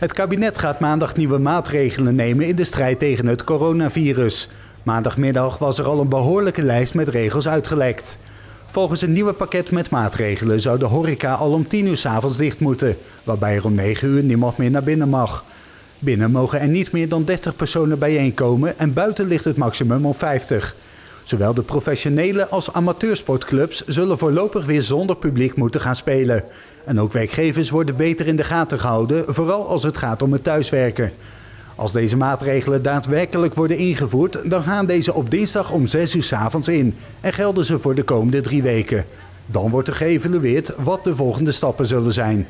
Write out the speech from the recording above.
Het kabinet gaat maandag nieuwe maatregelen nemen in de strijd tegen het coronavirus. Maandagmiddag was er al een behoorlijke lijst met regels uitgelekt. Volgens een nieuwe pakket met maatregelen zou de horeca al om 10 uur s avonds dicht moeten, waarbij er om 9 uur niemand meer naar binnen mag. Binnen mogen er niet meer dan 30 personen bijeenkomen en buiten ligt het maximum op 50. Zowel de professionele als amateursportclubs zullen voorlopig weer zonder publiek moeten gaan spelen. En ook werkgevers worden beter in de gaten gehouden, vooral als het gaat om het thuiswerken. Als deze maatregelen daadwerkelijk worden ingevoerd, dan gaan deze op dinsdag om 6 uur s avonds in en gelden ze voor de komende drie weken. Dan wordt er geëvalueerd wat de volgende stappen zullen zijn.